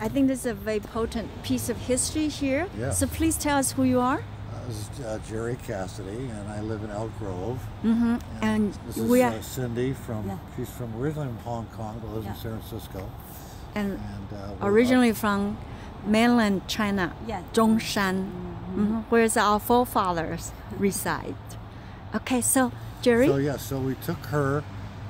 I think this is a very potent piece of history here. Yeah. So please tell us who you are. Uh, This is uh, Jerry Cassity, and I live in Elk Grove. Mm-hmm. And This is we are, uh, Cindy from. Yeah. She's from originally from Hong Kong, but lives Yeah. in San Francisco. and And uh, we're up- originally from mainland China, Yeah. Zhongshan, mhm, where our forefathers reside. Okay, so Jerry. So yeah, so we took her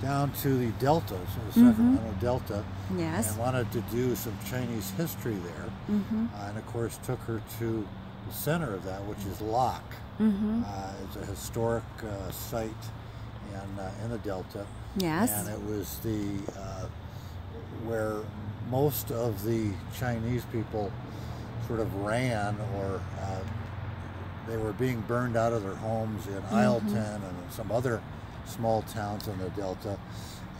down to the Delta, so the Sacramento Delta, Mm-hmm. yes. and wanted to do some Chinese history there. Mm-hmm. Uh, and of course, took her to the center of that, which is Locke. Mm-hmm. Uh, it's a historic uh, site in, uh, in the Delta. Yes. And it was the uh, where most of the Chinese people sort of ran or uh, they were being burned out of their homes in Isleton and some other small towns in the Delta.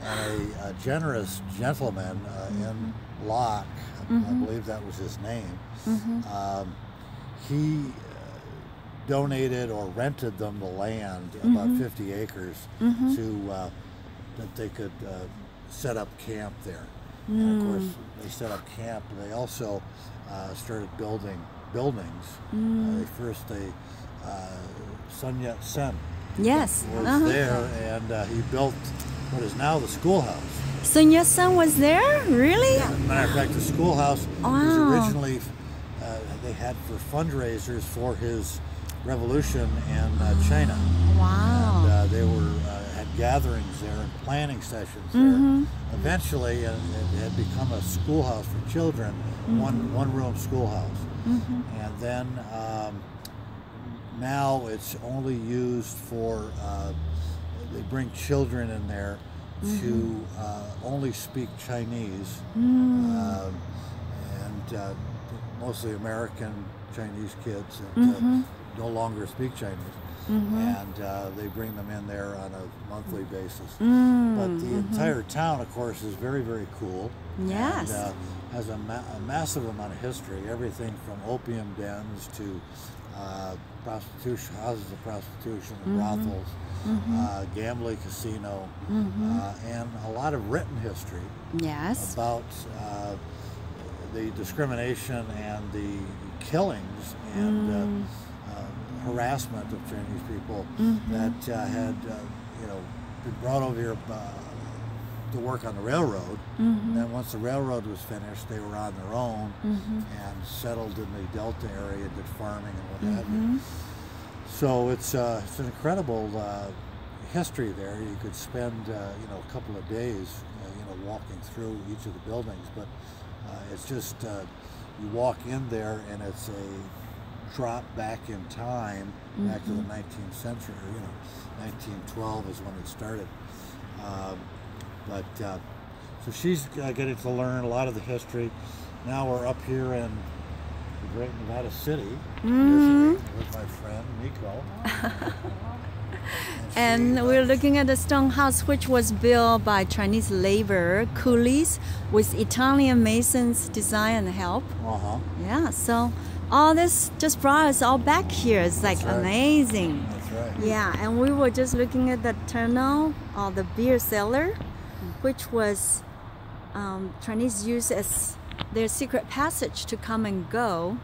And a, a generous gentleman uh, in Locke, I believe that was his name, um, he uh, donated or rented them the land, about 50 acres, to uh, that they could uh, set up camp there. And of course, they set up camp. They also uh, started building buildings. Uh, they first they uh, Sun Yat Sen yes. was uh-huh. there, and uh, he built what is now the schoolhouse. Sun Yat sen was there? Really? Yeah. Matter of fact, the schoolhouse was originally uh, they had for fundraisers for his revolution in uh, China. Wow. And, uh, they were uh, had gatherings there and planning sessions there. Mm-hmm. Eventually, uh, it had become a schoolhouse for children, Mm-hmm. one one room schoolhouse. And then um, now it's only used for uh, they bring children in there Mm-hmm. to uh, only speak Chinese, Mm. um, and uh, mostly American Chinese kids that uh, Mm-hmm. no longer speak Chinese, and uh, they bring them in there on a monthly basis. Mm, But the entire town, of course, is very, very cool. Yes. And, uh, has a, ma- a massive amount of history. Everything from opium dens to uh, prostitution, houses of prostitution, Mm-hmm. brothels, uh, gambling casino, uh, and a lot of written history yes. about uh, the discrimination and the killings and Mm. uh, uh, harassment of Chinese people Mm-hmm. that uh, had, uh, you know, been brought over here uh, to work on the railroad. Mm-hmm. And then once the railroad was finished, they were on their own and settled in the Delta area, did farming and what have Mm-hmm. you. So it's uh, it's an incredible uh, history there. You could spend uh, you know a couple of days uh, you know walking through each of the buildings, but uh, it's just uh, you walk in there and it's a drop back in time back to the 19th century. You know, 1912 is when it started. Um, but uh, so she's uh, getting to learn a lot of the history. Now we're up here in the great Nevada City visiting with my friend Nikko. And uh, we're looking at the stone house, which was built by Chinese labor coolies with Italian masons' design and help. Uh-huh. Yeah, so all this just brought us all back here. It's like right. amazing. That's right. Yeah, and we were just looking at the tunnel or the beer cellar, which was um, Chinese used as their secret passage to come and go.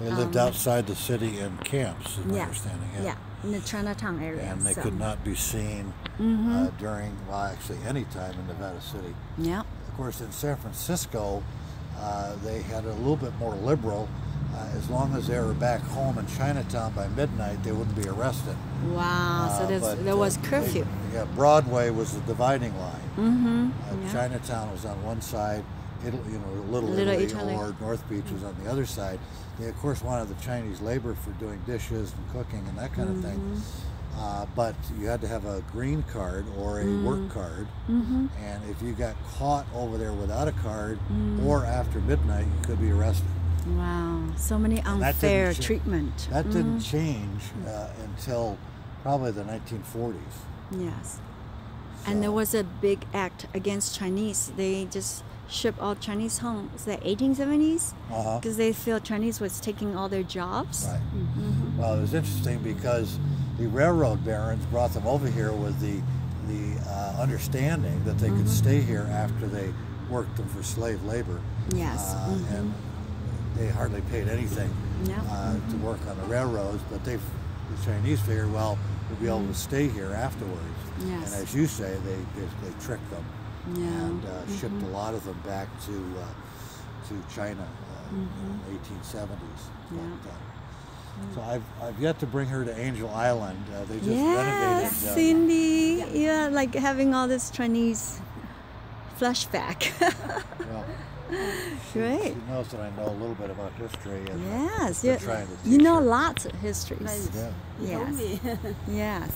They lived outside the city in camps, is my Um, Yeah, understanding. yeah, in the Chinatown area. And they so. could not be seen Mm-hmm. uh, during, well, actually any time in Nevada City. Yeah. Of course, in San Francisco, uh, they had a little bit more liberal. Uh, as long as they were back home in Chinatown by midnight, they wouldn't be arrested. Wow. so Uh, there's, but, there uh, was they- curfew. yeah, Broadway was the dividing line. mm-hmm. Uh, yeah. Chinatown was on one side, Italy, you know, Little, Little Italy, Italy. or North Beach was on the other side. They of course wanted the Chinese labor for doing dishes and cooking and that kind of thing. Mm-hmm. Uh, but you had to have a green card or a Mm. work card, Mm-hmm. and if you got caught over there without a card Mm. or after midnight, you could be arrested. Wow. So many that unfair cha- treatment. That didn't Mm. change uh, until probably the 1940s. Yes. And there was a big act against Chinese. They just shipped all Chinese home. Was that 1870s? Uh-huh. Because they feel Chinese was taking all their jobs. Right. Mm-hmm. Well, it was interesting because the railroad barons brought them over here with the the uh, understanding that they Mm-hmm. could stay here after they worked them for slave labor. Yes. Uh. And they hardly paid anything Yeah. uh, to work on the railroads, but they, the Chinese figured, well, we'll be able to stay here afterwards. Mm-hmm. Yes. And as you say, they basically tricked them Yeah. and uh, shipped a lot of them back to uh, to China uh, in the 1870s. Mm-hmm. Yeah. But, uh, so I've, I've yet to bring her to Angel Island. Uh, they just Yes, renovated. Uh, Cindy. Yeah. like having all this Chinese flashback. well, Great. she knows that I know a little bit about history. And yes, been you, trying to you know her. lots of histories. Yeah. Yes. Yes.